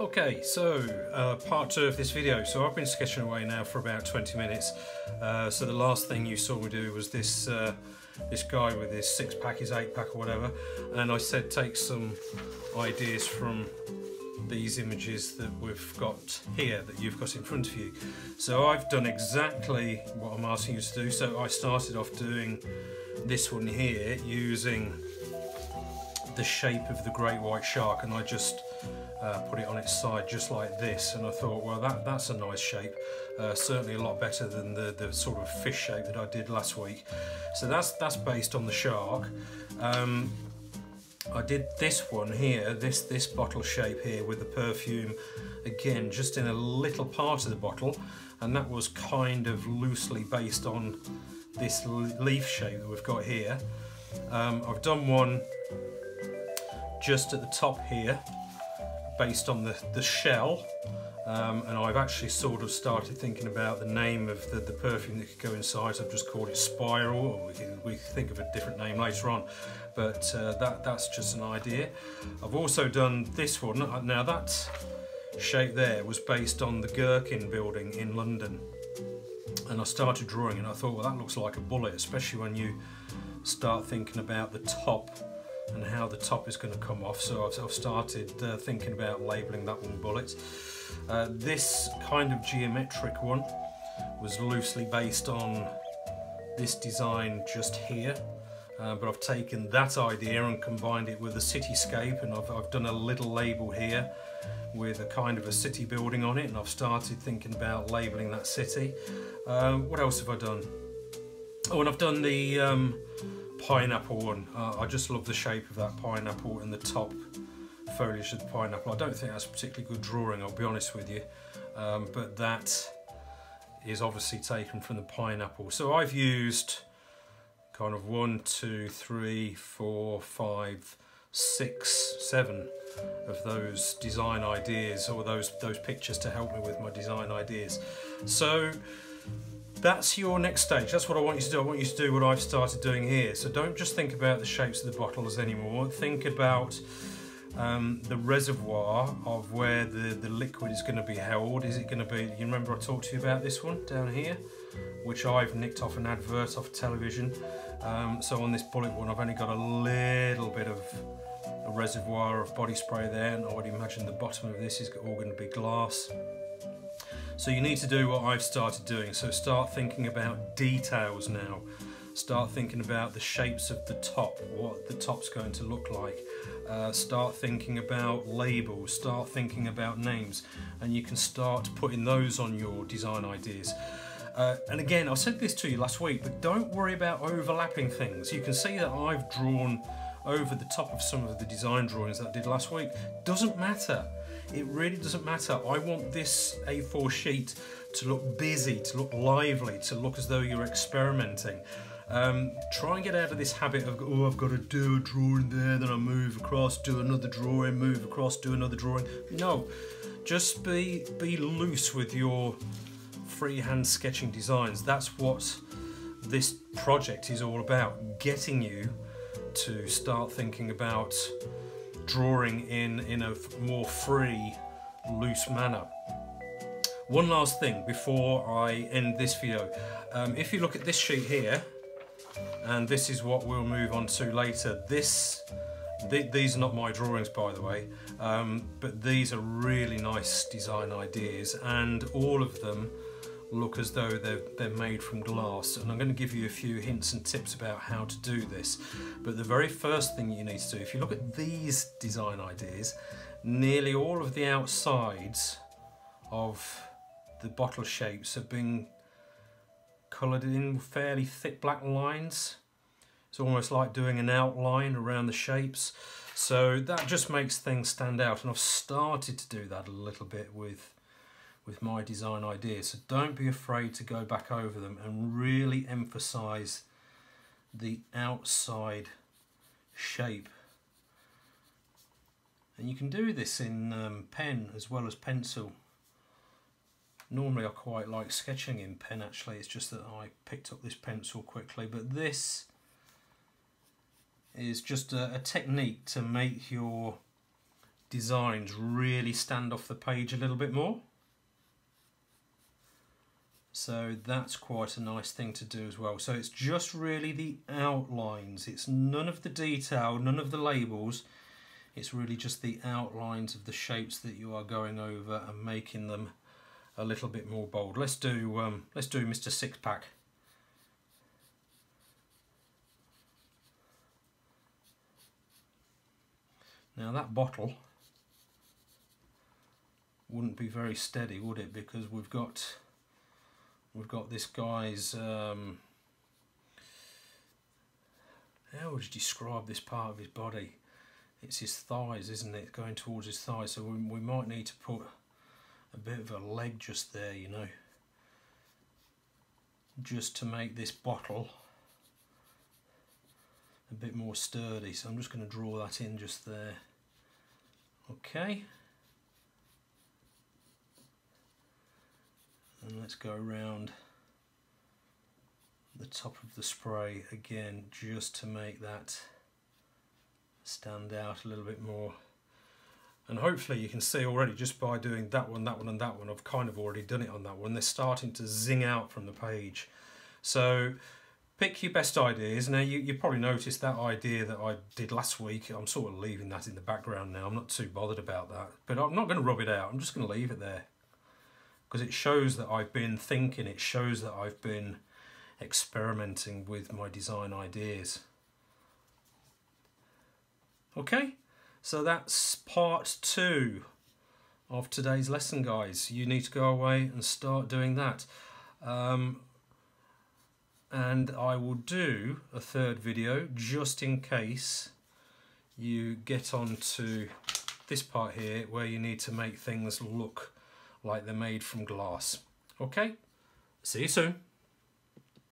Okay, so uh, part two of this video. So I've been sketching away now for about 20 minutes. Uh, so the last thing you saw me do was this uh, this guy with his six pack, his eight pack or whatever. And I said take some ideas from these images that we've got here that you've got in front of you. So I've done exactly what I'm asking you to do. So I started off doing this one here using the shape of the great white shark and I just uh, put it on its side just like this and I thought well that that's a nice shape uh, certainly a lot better than the, the sort of fish shape that I did last week. So that's that's based on the shark. Um, I did this one here this this bottle shape here with the perfume again just in a little part of the bottle and that was kind of loosely based on this leaf shape that we've got here. Um, I've done one just at the top here based on the, the shell. Um, and I've actually sort of started thinking about the name of the, the perfume that could go inside. So I've just called it Spiral or we can, we think of a different name later on. But uh, that, that's just an idea. I've also done this one, now that shape there was based on the Gherkin building in London. And I started drawing and I thought well that looks like a bullet especially when you start thinking about the top and how the top is going to come off. So I've, I've started uh, thinking about labelling that one bullet. Uh, this kind of geometric one was loosely based on this design just here. Uh, but I've taken that idea and combined it with a cityscape and I've, I've done a little label here with a kind of a city building on it and I've started thinking about labelling that city. Uh, what else have I done? Oh, and I've done the um, pineapple one. Uh, I just love the shape of that pineapple and the top foliage of the pineapple. I don't think that's a particularly good drawing, I'll be honest with you. Um, but that is obviously taken from the pineapple. So I've used kind of one, two, three, four, five, six, seven of those design ideas or those those pictures to help me with my design ideas. So that's your next stage. That's what I want you to do. I want you to do what I've started doing here. So don't just think about the shapes of the bottles anymore. Think about um, the reservoir of where the, the liquid is going to be held. Is it going to be, you remember I talked to you about this one down here, which I've nicked off an advert off television. Um, so on this bullet one, I've only got a little bit of a reservoir of body spray there, and I would imagine the bottom of this is all going to be glass. So you need to do what I've started doing. So start thinking about details now. Start thinking about the shapes of the top, what the top's going to look like. Uh, start thinking about labels, start thinking about names, and you can start putting those on your design ideas. Uh, and again, I said this to you last week, but don't worry about overlapping things. You can see that I've drawn over the top of some of the design drawings that I did last week. Doesn't matter. It really doesn't matter. I want this A4 sheet to look busy, to look lively, to look as though you're experimenting. Um, try and get out of this habit of, oh, I've got to do a drawing there, then I move across, do another drawing, move across, do another drawing. No, just be, be loose with your freehand sketching designs. That's what this project is all about, getting you to start thinking about drawing in, in a more free, loose manner. One last thing before I end this video. Um, if you look at this sheet here, and this is what we'll move on to later, this th these are not my drawings by the way, um, but these are really nice design ideas and all of them look as though they're, they're made from glass. And I'm going to give you a few hints and tips about how to do this. But the very first thing you need to do if you look at these design ideas nearly all of the outsides of the bottle shapes have been coloured in fairly thick black lines. It's almost like doing an outline around the shapes. So that just makes things stand out. And I've started to do that a little bit with with my design ideas. So don't be afraid to go back over them and really emphasize the outside shape. And you can do this in um, pen as well as pencil. Normally I quite like sketching in pen actually, it's just that I picked up this pencil quickly, but this is just a, a technique to make your designs really stand off the page a little bit more. So that's quite a nice thing to do as well. So it's just really the outlines. It's none of the detail, none of the labels. It's really just the outlines of the shapes that you are going over and making them a little bit more bold. Let's do um, let's do Mr. Six Pack. Now that bottle wouldn't be very steady, would it? Because we've got we've got this guy's um, how would you describe this part of his body? It's his thighs, isn't it? Going towards his thighs. So we, we might need to put a bit of a leg just there, you know, just to make this bottle a bit more sturdy. So I'm just going to draw that in just there. Okay. And let's go around the top of the spray again just to make that stand out a little bit more. And hopefully you can see already just by doing that one that one and that one I've kind of already done it on that one. They're starting to zing out from the page. So pick your best ideas. Now you, you probably noticed that idea that I did last week. I'm sort of leaving that in the background now. I'm not too bothered about that. But I'm not going to rub it out. I'm just going to leave it there because it shows that I've been thinking it shows that I've been experimenting with my design ideas okay so that's part two of today's lesson, guys. You need to go away and start doing that. Um, and I will do a third video just in case you get on to this part here where you need to make things look like they're made from glass. Okay, see you soon.